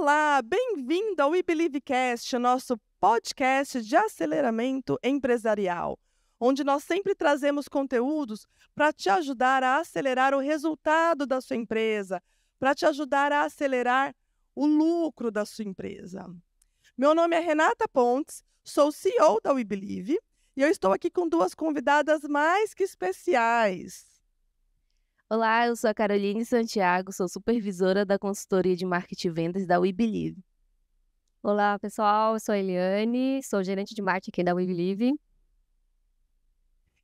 Olá, bem-vindo ao We Believe Cast, nosso podcast de aceleramento empresarial, onde nós sempre trazemos conteúdos para te ajudar a acelerar o resultado da sua empresa, para te ajudar a acelerar o lucro da sua empresa. Meu nome é Renata Pontes, sou CEO da We Believe e eu estou aqui com duas convidadas mais que especiais. Olá, eu sou a Caroline Santiago, sou supervisora da consultoria de marketing e vendas da We Believe. Olá, pessoal, eu sou a Eliane, sou gerente de marketing da We Believe.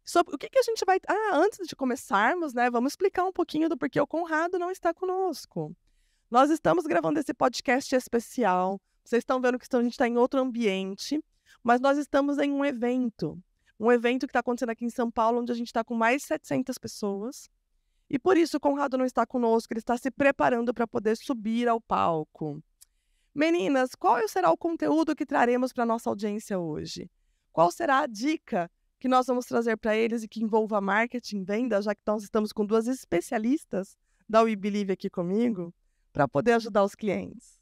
Sobre o que, que a gente vai. Ah, antes de começarmos, né, vamos explicar um pouquinho do porquê o Conrado não está conosco. Nós estamos gravando esse podcast especial. Vocês estão vendo que a gente está em outro ambiente, mas nós estamos em um evento. Um evento que está acontecendo aqui em São Paulo, onde a gente está com mais de 700 pessoas. E por isso Conrado não está conosco, ele está se preparando para poder subir ao palco. Meninas, qual será o conteúdo que traremos para a nossa audiência hoje? Qual será a dica que nós vamos trazer para eles e que envolva marketing, venda, já que nós estamos com duas especialistas da We Believe aqui comigo, para poder ajudar os clientes?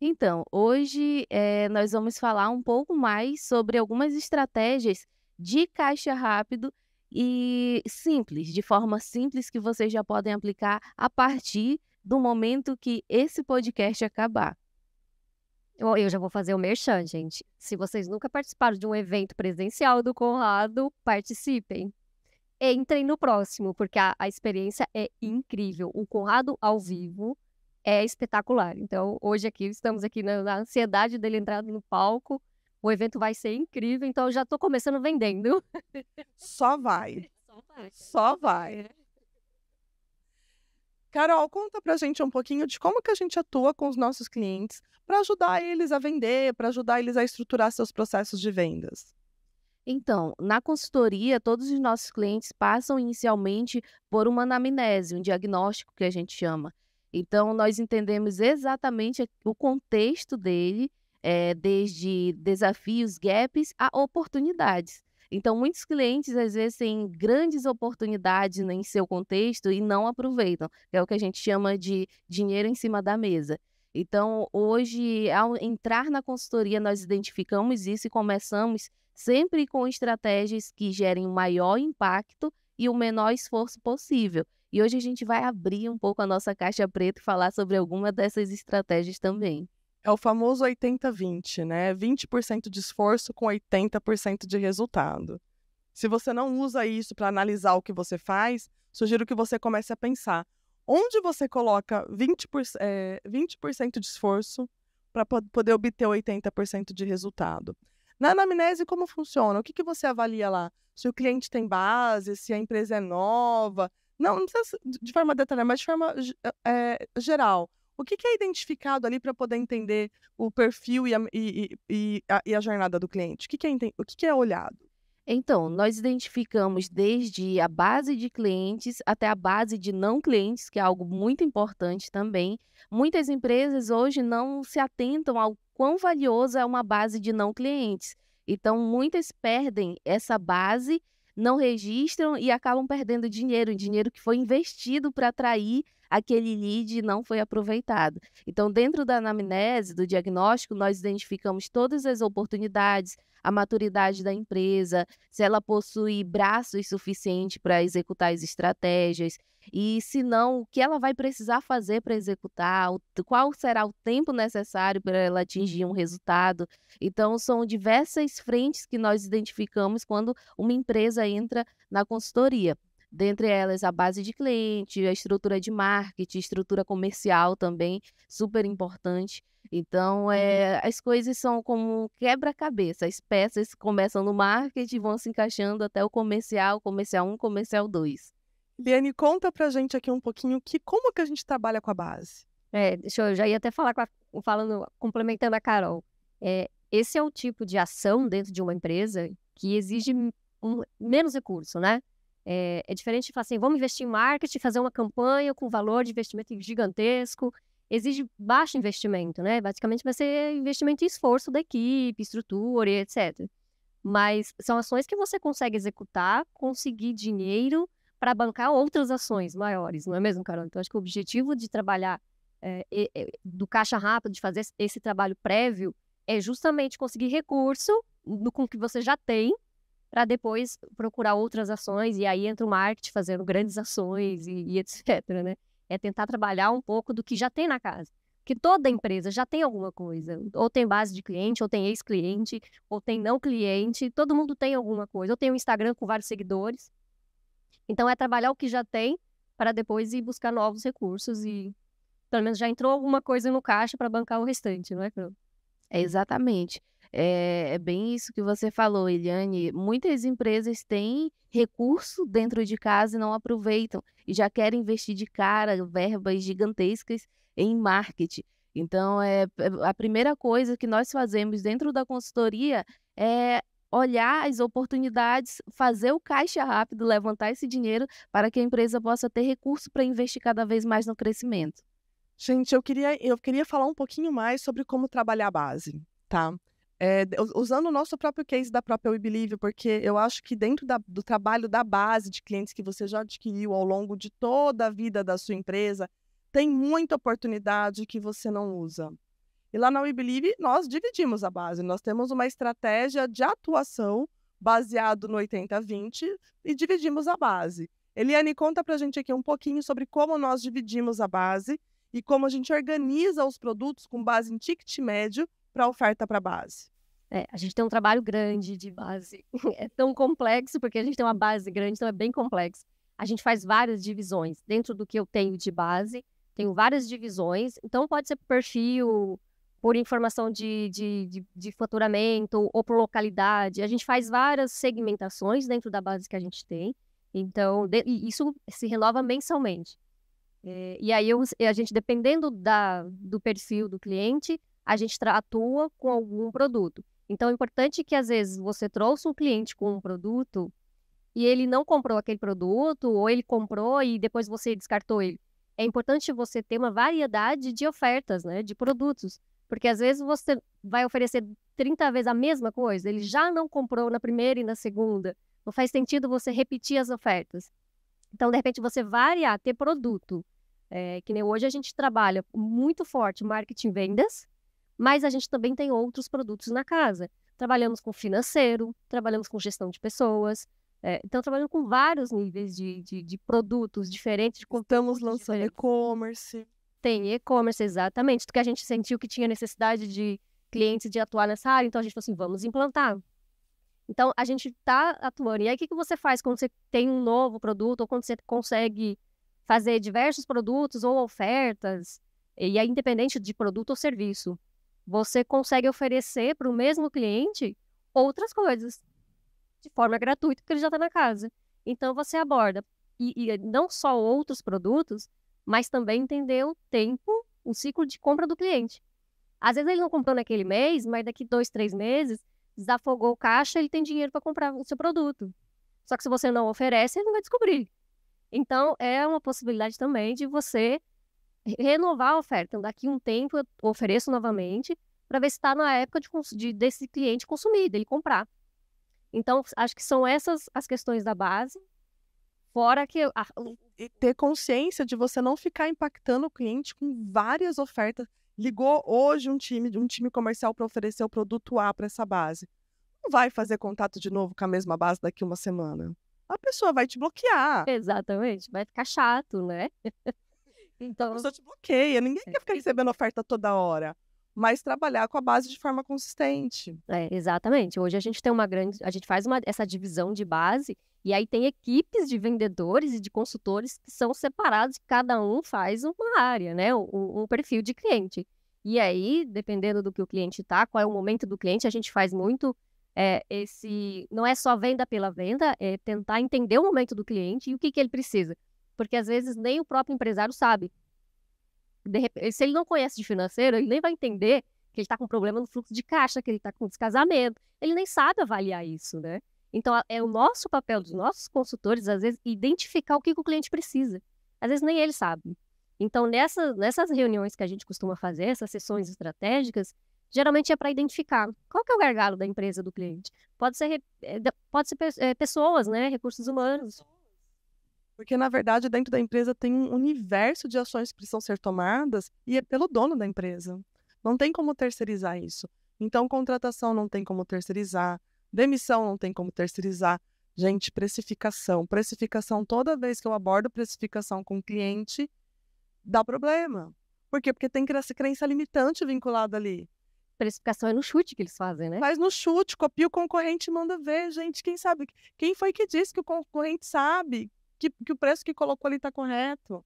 Então, hoje é, nós vamos falar um pouco mais sobre algumas estratégias de caixa rápido e simples, de forma simples que vocês já podem aplicar a partir do momento que esse podcast acabar. Eu já vou fazer o merchan, gente. Se vocês nunca participaram de um evento presencial do Conrado, participem. Entrem no próximo, porque a, a experiência é incrível. O Conrado ao vivo é espetacular. Então, hoje aqui, estamos aqui na, na ansiedade dele entrar no palco o evento vai ser incrível, então eu já estou começando vendendo. Só vai. Só vai. Só vai. É. Carol, conta pra gente um pouquinho de como que a gente atua com os nossos clientes para ajudar eles a vender, para ajudar eles a estruturar seus processos de vendas. Então, na consultoria, todos os nossos clientes passam inicialmente por uma anamnese, um diagnóstico que a gente chama. Então, nós entendemos exatamente o contexto dele é, desde desafios, gaps, a oportunidades. Então, muitos clientes, às vezes, têm grandes oportunidades né, em seu contexto e não aproveitam, é o que a gente chama de dinheiro em cima da mesa. Então, hoje, ao entrar na consultoria, nós identificamos isso e começamos sempre com estratégias que gerem o maior impacto e o menor esforço possível. E hoje a gente vai abrir um pouco a nossa caixa preta e falar sobre alguma dessas estratégias também. É o famoso 80-20, né? 20% de esforço com 80% de resultado. Se você não usa isso para analisar o que você faz, sugiro que você comece a pensar onde você coloca 20%, é, 20 de esforço para poder obter 80% de resultado. Na anamnese, como funciona? O que, que você avalia lá? Se o cliente tem base, se a empresa é nova. Não, não precisa de forma detalhada, mas de forma é, geral. O que, que é identificado ali para poder entender o perfil e a, e, e, a, e a jornada do cliente? O que, que, é, o que, é olhado? Então, nós identificamos desde a base de clientes até a base de não clientes, que é algo muito importante também. Muitas empresas hoje não se atentam ao quão valiosa é uma base de não clientes. Então, muitas perdem essa base, não registram e acabam perdendo dinheiro, dinheiro que foi investido para atrair aquele lead não foi aproveitado. Então, dentro da anamnese, do diagnóstico, nós identificamos todas as oportunidades, a maturidade da empresa, se ela possui braços suficientes para executar as estratégias, e se não, o que ela vai precisar fazer para executar, qual será o tempo necessário para ela atingir um resultado. Então, são diversas frentes que nós identificamos quando uma empresa entra na consultoria dentre elas a base de cliente, a estrutura de marketing, estrutura comercial também, super importante. Então, é, as coisas são como quebra-cabeça. As peças começam no marketing e vão se encaixando até o comercial, comercial 1, comercial 2. Liane, conta pra gente aqui um pouquinho que, como que a gente trabalha com a base. É, deixa eu, eu já ia até falar, a, falando, complementando a Carol. É, esse é o tipo de ação dentro de uma empresa que exige um, menos recurso, né? É, é diferente de falar assim, vamos investir em marketing, fazer uma campanha com valor de investimento gigantesco. Exige baixo investimento, né? Basicamente vai ser investimento e esforço da equipe, estrutura e etc. Mas são ações que você consegue executar, conseguir dinheiro para bancar outras ações maiores, não é mesmo, Carol? Então, acho que o objetivo de trabalhar é, é, do caixa rápido, de fazer esse trabalho prévio, é justamente conseguir recurso no, com que você já tem para depois procurar outras ações e aí entra o marketing fazendo grandes ações e, e etc, né? É tentar trabalhar um pouco do que já tem na casa. Que toda empresa já tem alguma coisa. Ou tem base de cliente, ou tem ex-cliente, ou tem não cliente. Todo mundo tem alguma coisa. Ou tem um Instagram com vários seguidores. Então é trabalhar o que já tem para depois ir buscar novos recursos e pelo menos já entrou alguma coisa no caixa para bancar o restante, não é? É exatamente. É, é, bem isso que você falou, Eliane. Muitas empresas têm recurso dentro de casa e não aproveitam, e já querem investir de cara verbas gigantescas em marketing. Então, é, a primeira coisa que nós fazemos dentro da consultoria é olhar as oportunidades, fazer o caixa rápido, levantar esse dinheiro para que a empresa possa ter recurso para investir cada vez mais no crescimento. Gente, eu queria, eu queria falar um pouquinho mais sobre como trabalhar a base, tá? É, usando o nosso próprio case da própria WeBelieve, porque eu acho que dentro da, do trabalho da base de clientes que você já adquiriu ao longo de toda a vida da sua empresa, tem muita oportunidade que você não usa. E lá na WeBelieve, nós dividimos a base. Nós temos uma estratégia de atuação baseado no 80-20 e dividimos a base. Eliane, conta pra gente aqui um pouquinho sobre como nós dividimos a base e como a gente organiza os produtos com base em ticket médio para oferta para base. É, a gente tem um trabalho grande de base. É tão complexo porque a gente tem uma base grande, então é bem complexo. A gente faz várias divisões. Dentro do que eu tenho de base, tenho várias divisões. Então pode ser por perfil, por informação de, de, de, de faturamento ou por localidade. A gente faz várias segmentações dentro da base que a gente tem. Então, de, isso se renova mensalmente. É, e aí eu, a gente, dependendo da, do perfil do cliente, a gente atua com algum produto. Então é importante que às vezes você trouxe um cliente com um produto e ele não comprou aquele produto, ou ele comprou e depois você descartou ele. É importante você ter uma variedade de ofertas, né, de produtos. Porque às vezes você vai oferecer 30 vezes a mesma coisa, ele já não comprou na primeira e na segunda. Não faz sentido você repetir as ofertas. Então, de repente, você variar, ter produto. É, que nem hoje a gente trabalha muito forte marketing vendas, mas a gente também tem outros produtos na casa. Trabalhamos com financeiro, trabalhamos com gestão de pessoas, é, então trabalhamos com vários níveis de, de, de produtos diferentes. Estamos lançando e-commerce. Tem e-commerce, exatamente, porque a gente sentiu que tinha necessidade de clientes de atuar nessa área, então a gente falou assim, vamos implantar. Então, a gente está atuando. E aí, o que, que você faz quando você tem um novo produto ou quando você consegue fazer diversos produtos ou ofertas, e é independente de produto ou serviço, você consegue oferecer para o mesmo cliente outras coisas de forma gratuita, porque ele já está na casa. Então, você aborda e, e não só outros produtos, mas também entender o tempo, o ciclo de compra do cliente. Às vezes ele não comprou naquele mês, mas daqui dois, três meses, desafogou o caixa, ele tem dinheiro para comprar o seu produto. Só que se você não oferece, ele não vai descobrir. Então, é uma possibilidade também de você renovar a oferta. Então, daqui um tempo eu ofereço novamente para ver se está na época de, de, desse cliente consumir, dele comprar. Então, acho que são essas as questões da base. Fora que. A... E ter consciência de você não ficar impactando o cliente com várias ofertas. Ligou hoje um time, um time comercial para oferecer o produto A para essa base. Não vai fazer contato de novo com a mesma base daqui uma semana a pessoa vai te bloquear. Exatamente, vai ficar chato, né? então... A pessoa te bloqueia, ninguém é. quer ficar recebendo oferta toda hora. Mas trabalhar com a base de forma consistente. É, exatamente. Hoje a gente tem uma grande. A gente faz uma, essa divisão de base e aí tem equipes de vendedores e de consultores que são separados, cada um faz uma área, né? Um, um perfil de cliente. E aí, dependendo do que o cliente tá, qual é o momento do cliente, a gente faz muito é, esse não é só venda pela venda, é tentar entender o momento do cliente e o que, que ele precisa. Porque às vezes nem o próprio empresário sabe. Repente, se ele não conhece de financeiro, ele nem vai entender que ele está com problema no fluxo de caixa, que ele está com descasamento. Ele nem sabe avaliar isso, né? Então, é o nosso papel dos nossos consultores, às vezes, identificar o que, que o cliente precisa. Às vezes, nem ele sabe. Então, nessa, nessas reuniões que a gente costuma fazer, essas sessões estratégicas, geralmente é para identificar qual que é o gargalo da empresa do cliente. Pode ser, eh, pode ser é, pessoas, né? Recursos humanos. Porque, na verdade, dentro da empresa tem um universo de ações que precisam ser tomadas e é pelo dono da empresa. Não tem como terceirizar isso. Então, contratação não tem como terceirizar, demissão não tem como terceirizar. Gente, precificação. Precificação, toda vez que eu abordo precificação com o cliente, dá problema. Por quê? Porque tem crença limitante vinculada ali. Precificação é no chute que eles fazem, né? Faz no chute, copia o concorrente e manda ver, gente. Quem sabe? Quem foi que disse que o concorrente sabe que, que o preço que colocou ali está correto?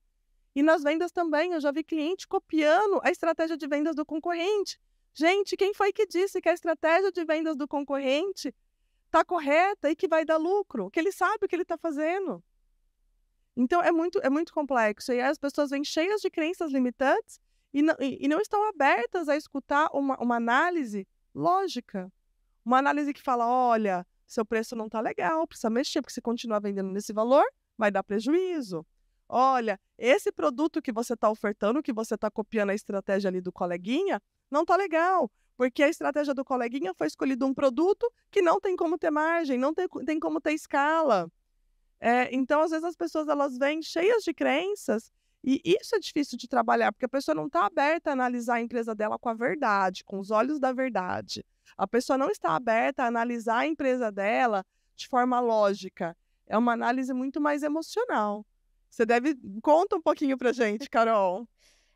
E nas vendas também, eu já vi cliente copiando a estratégia de vendas do concorrente. Gente, quem foi que disse que a estratégia de vendas do concorrente está correta e que vai dar lucro? Que ele sabe o que ele está fazendo. Então é muito, é muito complexo. E as pessoas vêm cheias de crenças limitantes e não, e, e não estão abertas a escutar uma, uma análise lógica. Uma análise que fala: olha, seu preço não está legal, precisa mexer, porque se continuar vendendo nesse valor, vai dar prejuízo. Olha, esse produto que você está ofertando, que você está copiando a estratégia ali do coleguinha, não está legal. Porque a estratégia do coleguinha foi escolhido um produto que não tem como ter margem, não tem, tem como ter escala. É, então, às vezes, as pessoas elas vêm cheias de crenças e isso é difícil de trabalhar, porque a pessoa não está aberta a analisar a empresa dela com a verdade, com os olhos da verdade. A pessoa não está aberta a analisar a empresa dela de forma lógica. É uma análise muito mais emocional. Você deve. Conta um pouquinho pra gente, Carol.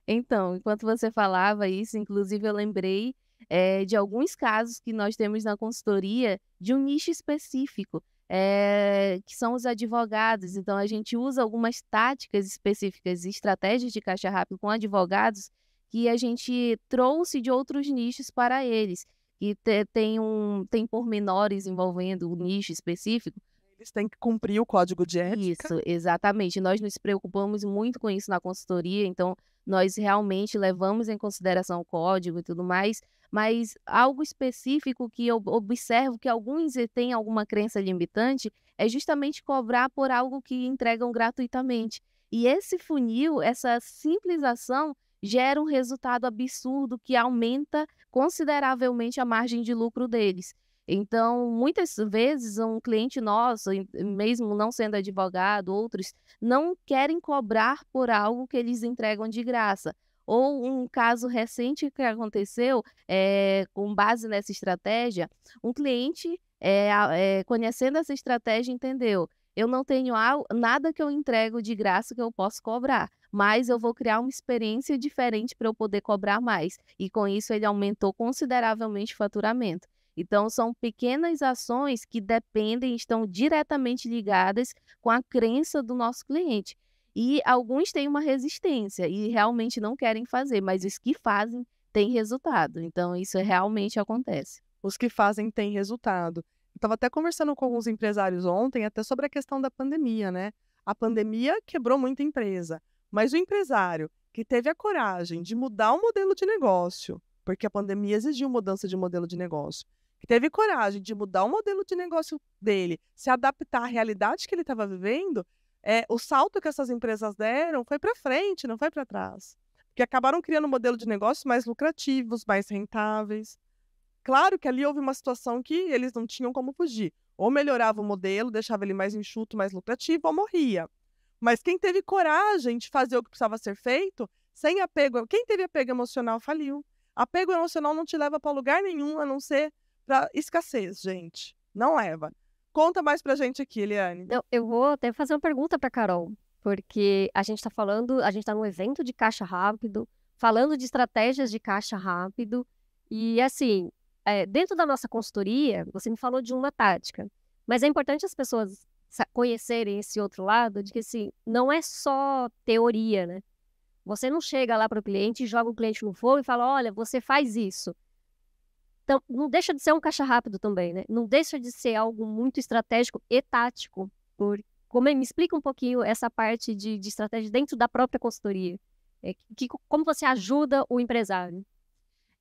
Então, enquanto você falava isso, inclusive eu lembrei é, de alguns casos que nós temos na consultoria de um nicho específico é, que são os advogados. Então, a gente usa algumas táticas específicas e estratégias de caixa rápido com advogados que a gente trouxe de outros nichos para eles. E te, tem, um, tem pormenores envolvendo o nicho específico. Eles têm que cumprir o código de ética. Isso, exatamente. Nós nos preocupamos muito com isso na consultoria, então nós realmente levamos em consideração o código e tudo mais, mas algo específico que eu observo que alguns têm alguma crença limitante é justamente cobrar por algo que entregam gratuitamente. E esse funil, essa simples ação, gera um resultado absurdo que aumenta consideravelmente a margem de lucro deles. Então, muitas vezes, um cliente nosso, mesmo não sendo advogado, outros, não querem cobrar por algo que eles entregam de graça. Ou um caso recente que aconteceu, é, com base nessa estratégia, um cliente, é, é, conhecendo essa estratégia, entendeu: eu não tenho nada que eu entrego de graça que eu posso cobrar, mas eu vou criar uma experiência diferente para eu poder cobrar mais. E com isso ele aumentou consideravelmente o faturamento. Então, são pequenas ações que dependem, estão diretamente ligadas com a crença do nosso cliente. E alguns têm uma resistência e realmente não querem fazer, mas os que fazem têm resultado. Então, isso realmente acontece. Os que fazem têm resultado. Eu estava até conversando com alguns empresários ontem, até sobre a questão da pandemia, né? A pandemia quebrou muita empresa, mas o empresário que teve a coragem de mudar o modelo de negócio, porque a pandemia exigiu mudança de modelo de negócio, teve coragem de mudar o modelo de negócio dele, se adaptar à realidade que ele estava vivendo, é, o salto que essas empresas deram foi para frente, não foi para trás. Porque acabaram criando um modelo de negócio mais lucrativos, mais rentáveis. Claro que ali houve uma situação que eles não tinham como fugir. Ou melhorava o modelo, deixava ele mais enxuto, mais lucrativo, ou morria. Mas quem teve coragem de fazer o que precisava ser feito, sem apego, quem teve apego emocional faliu. Apego emocional não te leva para lugar nenhum, a não ser para escassez, gente. Não leva. Conta mais pra gente aqui, Eliane. Eu, eu vou até fazer uma pergunta pra Carol, porque a gente está falando, a gente está num evento de caixa rápido, falando de estratégias de caixa rápido, e assim, é, dentro da nossa consultoria, você me falou de uma tática, mas é importante as pessoas conhecerem esse outro lado, de que assim, não é só teoria, né? Você não chega lá para o cliente, joga o cliente no fogo e fala, olha, você faz isso. Então, não deixa de ser um caixa rápido também, né? Não deixa de ser algo muito estratégico e tático. Por... Como, me explica um pouquinho essa parte de, de estratégia dentro da própria consultoria. É, que, como você ajuda o empresário?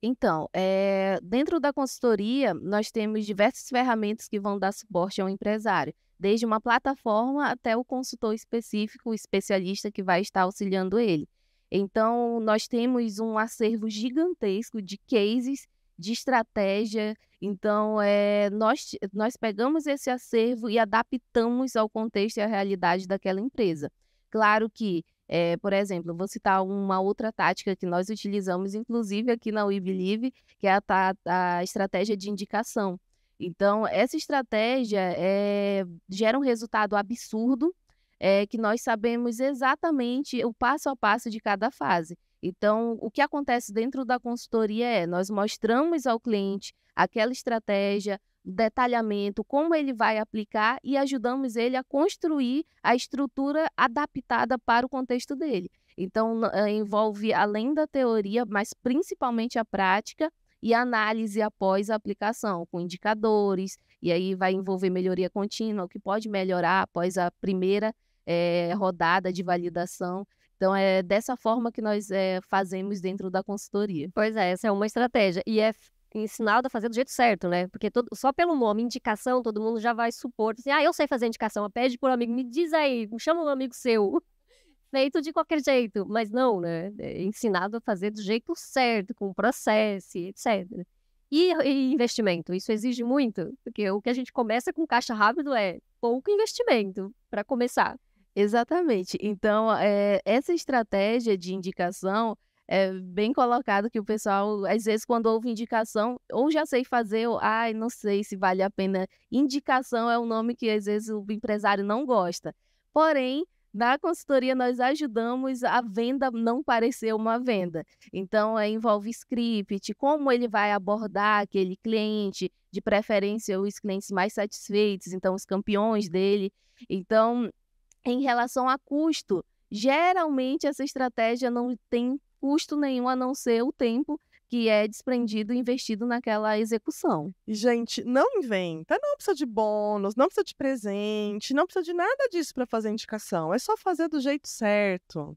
Então, é, dentro da consultoria, nós temos diversas ferramentas que vão dar suporte ao empresário, desde uma plataforma até o consultor específico, o especialista que vai estar auxiliando ele. Então, nós temos um acervo gigantesco de cases de estratégia. Então, é, nós, nós pegamos esse acervo e adaptamos ao contexto e à realidade daquela empresa. Claro que, é, por exemplo, vou citar uma outra tática que nós utilizamos, inclusive aqui na We Believe, que é a, a estratégia de indicação. Então, essa estratégia é, gera um resultado absurdo, é, que nós sabemos exatamente o passo a passo de cada fase. Então, o que acontece dentro da consultoria é nós mostramos ao cliente aquela estratégia, detalhamento, como ele vai aplicar e ajudamos ele a construir a estrutura adaptada para o contexto dele. Então, eh, envolve além da teoria, mas principalmente a prática e análise após a aplicação, com indicadores, e aí vai envolver melhoria contínua, o que pode melhorar após a primeira é, rodada de validação. Então, é dessa forma que nós é, fazemos dentro da consultoria. Pois é, essa é uma estratégia. E é ensinado a fazer do jeito certo, né? Porque todo, só pelo nome, indicação, todo mundo já vai supor assim, ah, eu sei fazer indicação, pede por um amigo, me diz aí, me chama um amigo seu. Feito de qualquer jeito, mas não, né? É ensinado a fazer do jeito certo, com processo, etc. E, e investimento, isso exige muito, porque o que a gente começa com caixa rápido é pouco investimento para começar. Exatamente. Então, é, essa estratégia de indicação é bem colocado que o pessoal, às vezes, quando ouve indicação, ou já sei fazer, ou ai, não sei se vale a pena. Indicação é um nome que às vezes o empresário não gosta. Porém, na consultoria, nós ajudamos a venda não parecer uma venda. Então, é, envolve script, como ele vai abordar aquele cliente, de preferência os clientes mais satisfeitos, então os campeões dele. Então, em relação a custo, geralmente essa estratégia não tem custo nenhum a não ser o tempo que é desprendido e investido naquela execução. Gente, não inventa, não precisa de bônus, não precisa de presente, não precisa de nada disso para fazer indicação. É só fazer do jeito certo.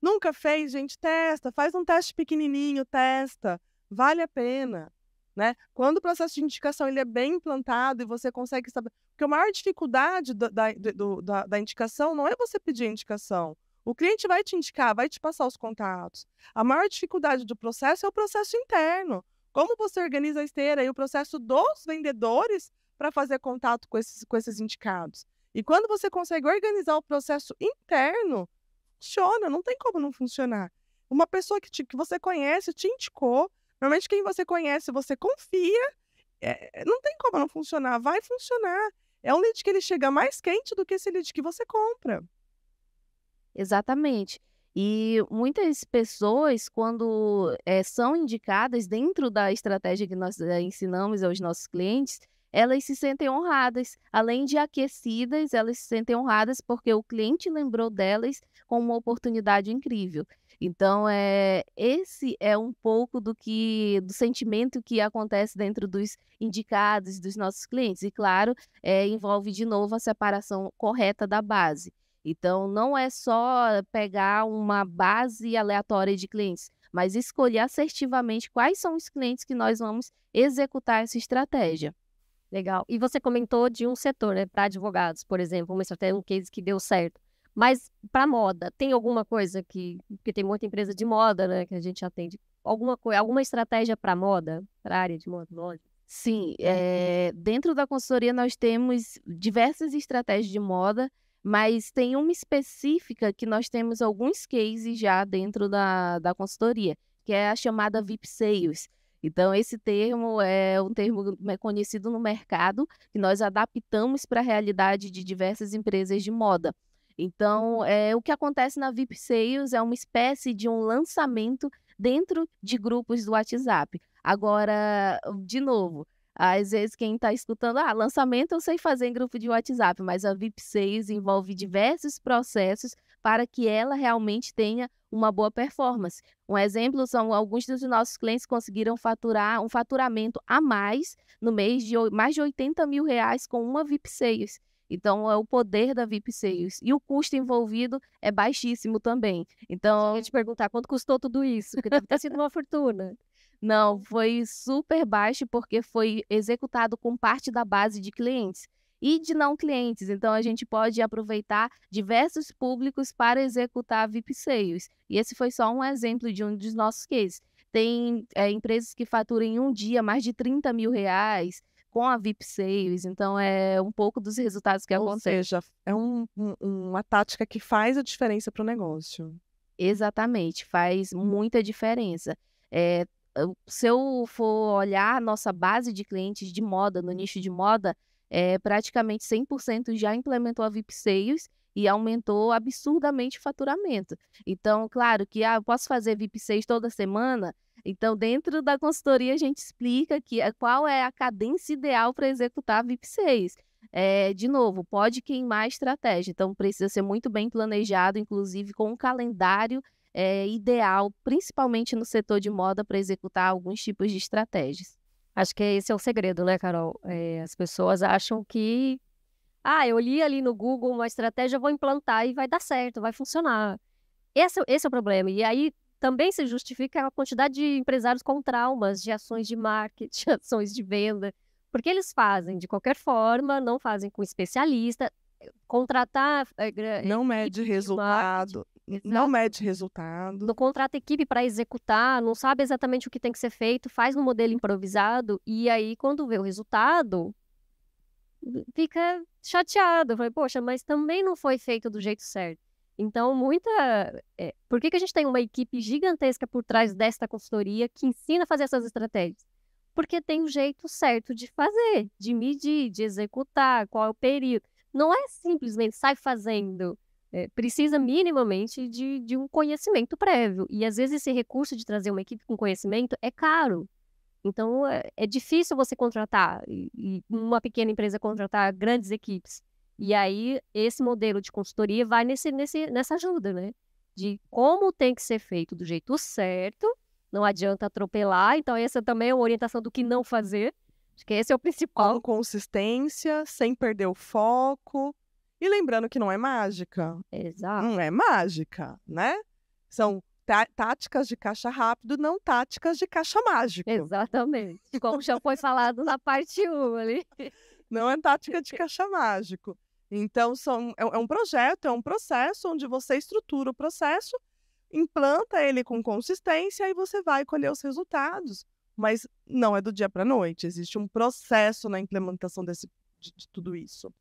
Nunca fez, gente, testa, faz um teste pequenininho, testa, vale a pena. Né? Quando o processo de indicação ele é bem implantado e você consegue saber. Porque a maior dificuldade da, da, do, da, da indicação não é você pedir a indicação. O cliente vai te indicar, vai te passar os contatos. A maior dificuldade do processo é o processo interno. Como você organiza a esteira e o processo dos vendedores para fazer contato com esses, com esses indicados. E quando você consegue organizar o processo interno, funciona, não tem como não funcionar. Uma pessoa que, te, que você conhece te indicou, Normalmente, quem você conhece, você confia, é, não tem como não funcionar, vai funcionar. É um lead que ele chega mais quente do que esse lead que você compra. Exatamente. E muitas pessoas, quando é, são indicadas dentro da estratégia que nós ensinamos aos nossos clientes, elas se sentem honradas. Além de aquecidas, elas se sentem honradas porque o cliente lembrou delas com uma oportunidade incrível. Então, é, esse é um pouco do que do sentimento que acontece dentro dos indicados dos nossos clientes. E, claro, é, envolve de novo a separação correta da base. Então, não é só pegar uma base aleatória de clientes, mas escolher assertivamente quais são os clientes que nós vamos executar essa estratégia. Legal. E você comentou de um setor, né, para advogados, por exemplo, uma estratégia, um case que deu certo. Mas para moda, tem alguma coisa que. Porque tem muita empresa de moda, né? Que a gente atende. Alguma coisa, alguma estratégia para moda, para a área de moda, lógico? Sim, é, dentro da consultoria nós temos diversas estratégias de moda, mas tem uma específica que nós temos alguns cases já dentro da, da consultoria, que é a chamada VIP Sales. Então, esse termo é um termo conhecido no mercado que nós adaptamos para a realidade de diversas empresas de moda. Então, é, o que acontece na VIP Sales é uma espécie de um lançamento dentro de grupos do WhatsApp. Agora, de novo, às vezes quem está escutando, ah, lançamento eu sei fazer em grupo de WhatsApp, mas a VIP Sales envolve diversos processos para que ela realmente tenha uma boa performance. Um exemplo são alguns dos nossos clientes conseguiram faturar um faturamento a mais no mês de mais de 80 mil reais com uma VIP Sales. Então, é o poder da VIP Sales. E o custo envolvido é baixíssimo também. Então. Eu ia te perguntar quanto custou tudo isso, porque deve ter sido uma fortuna. Não, foi super baixo porque foi executado com parte da base de clientes e de não clientes. Então, a gente pode aproveitar diversos públicos para executar VIP Sales. E esse foi só um exemplo de um dos nossos cases. tem é, empresas que faturam em um dia mais de 30 mil reais com a VIP Sales. Então, é um pouco dos resultados que Ou acontecem. seja, é um- um- uma tática que faz a diferença para o negócio. Exatamente, faz muita diferença. É, se eu for olhar a nossa base de clientes de moda, no nicho de moda, é, praticamente 100% já implementou a VIP Sales e aumentou absurdamente o faturamento. Então, claro que ah, eu posso fazer VIP Sales toda semana. Então, dentro da consultoria, a gente explica que, eh, qual é a cadência ideal para executar a VIP Sales. É, de novo, pode queimar a estratégia. Então, precisa ser muito bem planejado, inclusive com um calendário é, ideal, principalmente no setor de moda, para executar alguns tipos de estratégias. Acho que esse é o segredo, né, Carol? É, as pessoas acham que, ah, eu li ali no Google uma estratégia, vou implantar e vai dar certo, vai funcionar. Esse, esse é o problema. E aí também se justifica a quantidade de empresários com traumas de ações de marketing, ações de venda, porque eles fazem de qualquer forma, não fazem com especialista, contratar é, gra- Não mede resultado. Não mede resultado. não contrata equipe para executar, não sabe exatamente o que tem que ser feito, faz no modelo improvisado e aí quando vê o resultado fica chateado, vai, poxa, mas também não foi feito do jeito certo. Então, muita. é, por que, que a gente tem uma equipe gigantesca por trás desta consultoria que ensina a fazer essas estratégias? Porque tem o jeito certo de fazer, de medir, de executar, qual é o período. Não é simplesmente sai fazendo. É, precisa minimamente de, de um conhecimento prévio. E às vezes esse recurso de trazer uma equipe com conhecimento é caro. Então é, é difícil você contratar, e, e uma pequena empresa contratar grandes equipes. E aí esse modelo de consultoria vai nesse, nesse, nessa ajuda, né? De como tem que ser feito do jeito certo, não adianta atropelar. Então, essa também é uma orientação do que não fazer. Acho que esse é o principal. Com consistência, sem perder o foco. E lembrando que não é mágica. Exato. Não é mágica, né? São tá- táticas de caixa rápido, não táticas de caixa mágico. Exatamente. Como já foi falado na parte 1 ali. Não é tática de caixa mágico. Então, são, é, é um projeto, é um processo onde você estrutura o processo, implanta ele com consistência e você vai colher os resultados. Mas não é do dia para a noite. Existe um processo na implementação desse, de, de tudo isso.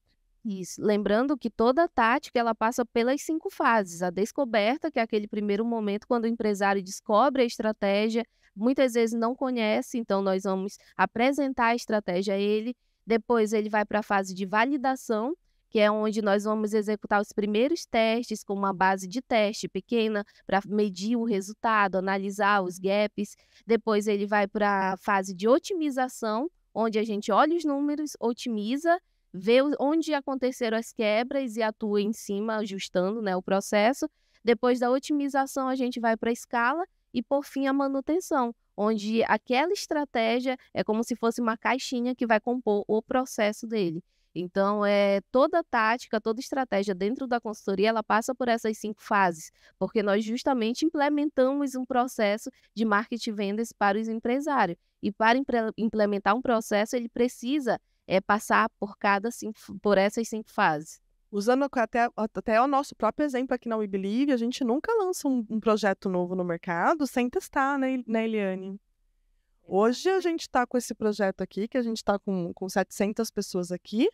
Isso. Lembrando que toda tática ela passa pelas cinco fases. A descoberta, que é aquele primeiro momento quando o empresário descobre a estratégia, muitas vezes não conhece, então nós vamos apresentar a estratégia a ele. Depois ele vai para a fase de validação, que é onde nós vamos executar os primeiros testes com uma base de teste pequena para medir o resultado, analisar os gaps. Depois ele vai para a fase de otimização, onde a gente olha os números, otimiza vê onde aconteceram as quebras e atua em cima, ajustando né, o processo. Depois da otimização, a gente vai para a escala e, por fim, a manutenção, onde aquela estratégia é como se fosse uma caixinha que vai compor o processo dele. Então, é, toda tática, toda estratégia dentro da consultoria, ela passa por essas cinco fases, porque nós justamente implementamos um processo de marketing vendas para os empresários. E para implementar um processo, ele precisa é passar por cada cinco, por essas cinco fases. Usando até, até o nosso próprio exemplo aqui na We Believe, a gente nunca lança um, um projeto novo no mercado sem testar, né, né Eliane? Hoje a gente está com esse projeto aqui, que a gente está com, com 700 pessoas aqui,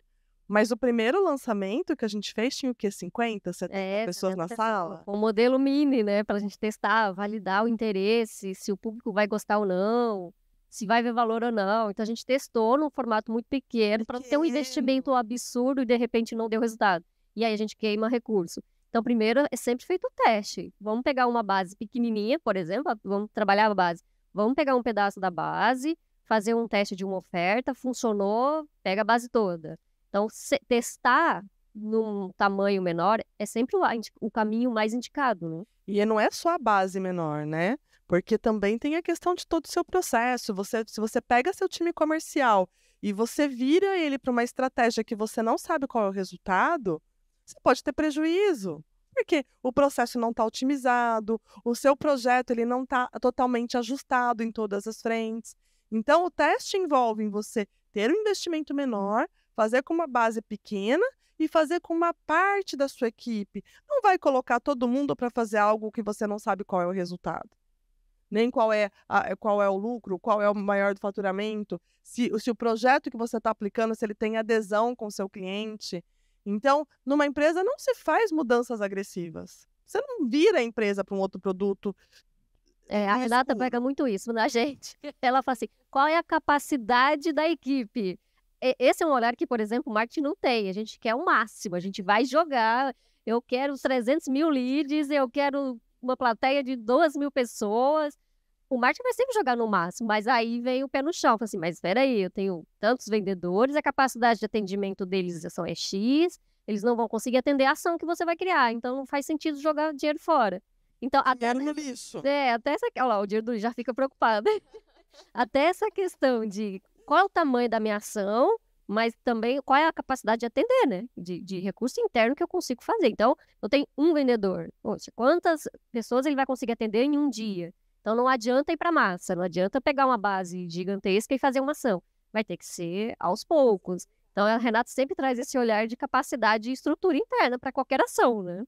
mas o primeiro lançamento que a gente fez tinha o quê? 50, 70 É, pessoas na 70 sala? O modelo mini, né? Para a gente testar, validar o interesse, se o público vai gostar ou não, se vai ver valor ou não. Então a gente testou num formato muito pequeno para ter um investimento absurdo e de repente não deu resultado. E aí a gente queima recurso. Então, primeiro é sempre feito o teste. Vamos pegar uma base pequenininha, por exemplo, vamos trabalhar a base. Vamos pegar um pedaço da base, fazer um teste de uma oferta, funcionou, pega a base toda. Então, testar num tamanho menor é sempre o, o caminho mais indicado, né? E não é só a base menor, né? Porque também tem a questão de todo o seu processo. Você, se você pega seu time comercial e você vira ele para uma estratégia que você não sabe qual é o resultado, você pode ter prejuízo. Porque o processo não está otimizado, o seu projeto ele não está totalmente ajustado em todas as frentes. Então, o teste envolve em você ter um investimento menor, fazer com uma base pequena e fazer com uma parte da sua equipe. Não vai colocar todo mundo para fazer algo que você não sabe qual é o resultado. nem qual é, a, qual é o lucro, qual é o maior do faturamento, se, se o projeto que você está aplicando, se ele tem adesão com o seu cliente. Então, numa empresa não se faz mudanças agressivas. Você não vira a empresa para um outro produto. É, a Renata pega muito isso na gente. Ela fala assim: qual é a capacidade da equipe? Esse é um olhar que, por exemplo, o marketing não tem. A gente quer o máximo, a gente vai jogar. Eu quero os 300 mil leads, eu quero uma plateia de 2 mil pessoas. O marketing vai sempre jogar no máximo, mas aí vem o pé no chão. Fala assim, mas espera aí, eu tenho tantos vendedores, a capacidade de atendimento deles são é X, eles não vão conseguir atender a ação que você vai criar, então não faz sentido jogar dinheiro fora. Então, até isso. É, até essa, olha lá, o dinheiro já fica preocupado. até essa questão de qual é o tamanho da minha ação, mas também qual é a capacidade de atender, né? De, de recurso interno que eu consigo fazer. Então, eu tenho um vendedor. Poxa, quantas pessoas ele vai conseguir atender em um dia? Então, não adianta ir para massa, não adianta pegar uma base gigantesca e fazer uma ação. Vai ter que ser aos poucos. Então, a Renata sempre traz esse olhar de capacidade e estrutura interna para qualquer ação, né?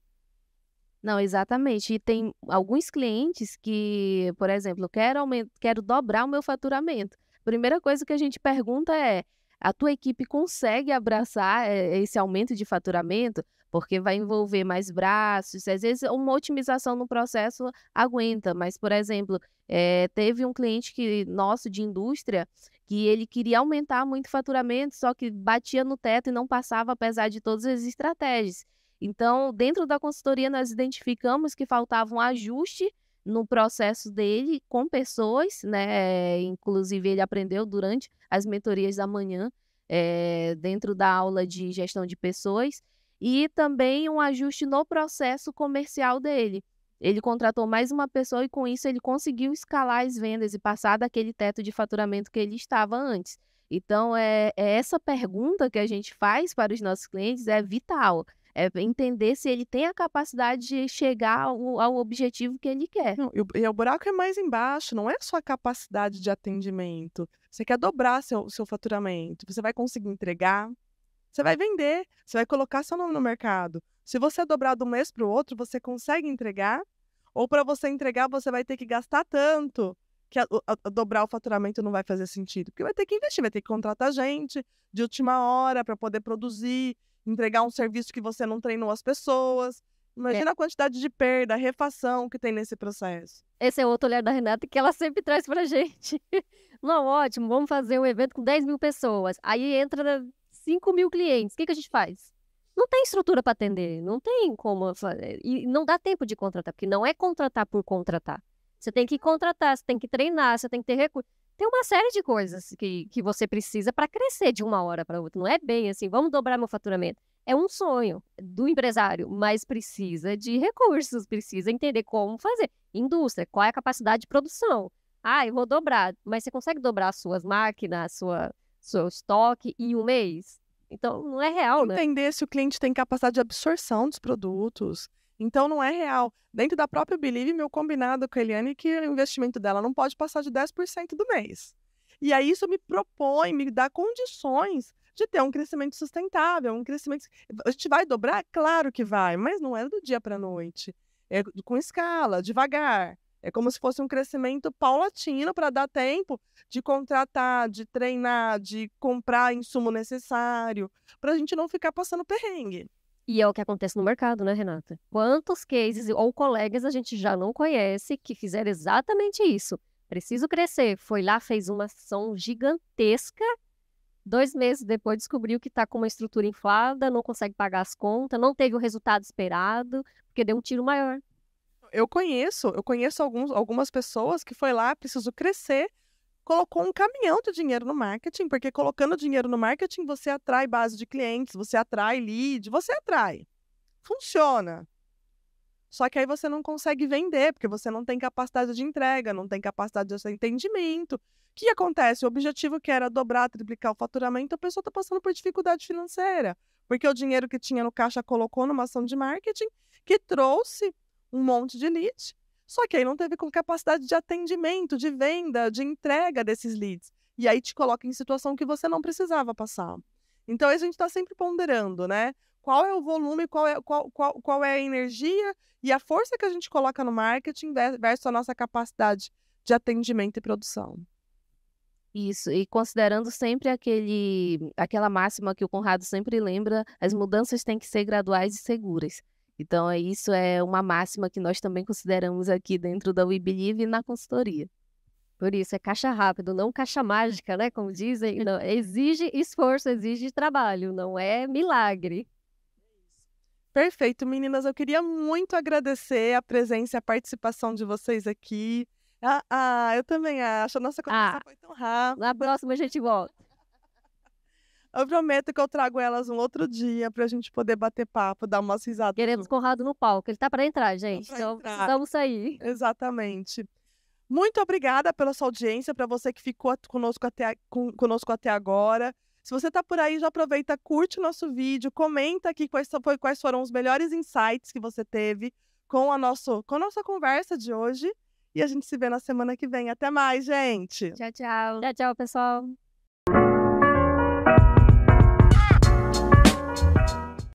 Não, exatamente. E tem alguns clientes que, por exemplo, quero, quero dobrar o meu faturamento. Primeira coisa que a gente pergunta é: a tua equipe consegue abraçar eh, esse aumento de faturamento? Porque vai envolver mais braços, às vezes uma otimização no processo aguenta, mas, por exemplo, é, teve um cliente que nosso de indústria que ele queria aumentar muito o faturamento, só que batia no teto e não passava, apesar de todas as estratégias. Então, dentro da consultoria, nós identificamos que faltava um ajuste no processo dele com pessoas, né? Inclusive, ele aprendeu durante as mentorias da manhã, é, dentro da aula de gestão de pessoas, e também um ajuste no processo comercial dele. Ele contratou mais uma pessoa e, com isso, ele conseguiu escalar as vendas e passar daquele teto de faturamento que ele estava antes. Então, é, é essa pergunta que a gente faz para os nossos clientes é vital é entender se ele tem a capacidade de chegar ao, ao objetivo que ele quer. Não, e, o, e, o, buraco é mais embaixo, não é só a capacidade de atendimento. Você quer dobrar seu, seu faturamento, você vai conseguir entregar, você vai vender, você vai colocar seu nome no mercado. Se você dobrar de um mês para o outro, você consegue entregar, ou para você entregar, você vai ter que gastar tanto que a, a, a dobrar o faturamento não vai fazer sentido. Porque vai ter que investir, vai ter que contratar gente de última hora para poder produzir entregar um serviço que você não treinou as pessoas. É. Imagina é. a quantidade de perda, refação que tem nesse processo. Esse é outro olhar da Renata que ela sempre traz pra gente. Não, ótimo, vamos fazer um evento com 10 mil pessoas. Aí entra 5 mil clientes. O que, que a gente faz? Não tem estrutura para atender, não tem como fazer. E não dá tempo de contratar, porque não é contratar por contratar. Você tem que contratar, você tem que treinar, você tem que ter recursos. Tem uma série de coisas que, que você precisa para crescer de uma hora para outra. Não é bem assim, vamos dobrar meu faturamento. É um sonho do empresário, mas precisa de recursos, precisa entender como fazer. Indústria, qual é a capacidade de produção? Ah, eu vou dobrar, mas você consegue dobrar as suas máquinas, sua, seu estoque em um mês? Então, não é real, né? Entender se o cliente tem capacidade de absorção dos produtos, então não é real. Dentro da própria Believe, meu combinado com a Eliane é que o investimento dela não pode passar de 10% do mês. E aí isso me propõe, me dá condições de ter um crescimento sustentável, um crescimento. A gente vai dobrar? Claro que vai, mas não é do dia para a noite. É com escala, devagar. É como se fosse um crescimento paulatino para dar tempo de contratar, de treinar, de comprar insumo necessário, para a gente não ficar passando perrengue. E é o que acontece no mercado, né, Renata? Quantos cases ou colegas a gente já não conhece que fizeram exatamente isso? Preciso crescer. Foi lá, fez uma ação gigantesca. Dois meses depois descobriu que está com uma estrutura inflada, não consegue pagar as contas, não teve o resultado esperado, porque deu um tiro maior. Eu conheço, eu conheço alguns, algumas pessoas que foi lá, preciso crescer, colocou um caminhão de dinheiro no marketing, porque colocando dinheiro no marketing você atrai base de clientes, você atrai lead, você atrai. Funciona. Só que aí você não consegue vender, porque você não tem capacidade de entrega, não tem capacidade de entendimento. O que acontece? O objetivo que era dobrar, triplicar o faturamento, a pessoa está passando por dificuldade financeira, porque o dinheiro que tinha no caixa colocou numa ação de marketing que trouxe um monte de lead só que aí não teve com capacidade de atendimento, de venda, de entrega desses leads. E aí te coloca em situação que você não precisava passar. Então a gente está sempre ponderando, né? Qual é o volume, qual é, qual, qual, qual é a energia e a força que a gente coloca no marketing versus a nossa capacidade de atendimento e produção. Isso, e considerando sempre aquele, aquela máxima que o Conrado sempre lembra, as mudanças têm que ser graduais e seguras. Então, é isso é uma máxima que nós também consideramos aqui dentro da We Believe e na consultoria. Por isso, é caixa rápido, não caixa mágica, né? Como dizem, não, exige esforço, exige trabalho, não é milagre. Perfeito, meninas. Eu queria muito agradecer a presença e a participação de vocês aqui. Ah, ah, eu também acho. A nossa conversa Ah. foi tão rápida. Na próxima a gente volta. Eu prometo que eu trago elas um outro dia pra gente poder bater papo, dar umas risadas. Queremos. Conrado no palco. Ele tá para entrar, gente. pra então entrar. precisamos sair. Exatamente. Muito obrigada pela sua audiência, para você que ficou conosco até, conosco até agora. Se você está por aí, já aproveita, curte o nosso vídeo, comenta aqui quais, foi- quais foram os melhores insights que você teve com a, nosso, com a nossa conversa de hoje. E a gente se vê na semana que vem. Até mais, gente! Tchau, tchau. Tchau, tchau, pessoal.